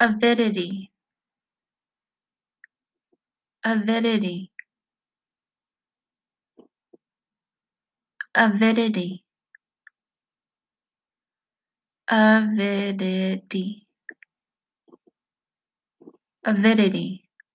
avidity. Avidity. Avidity. Avidity. Avidity.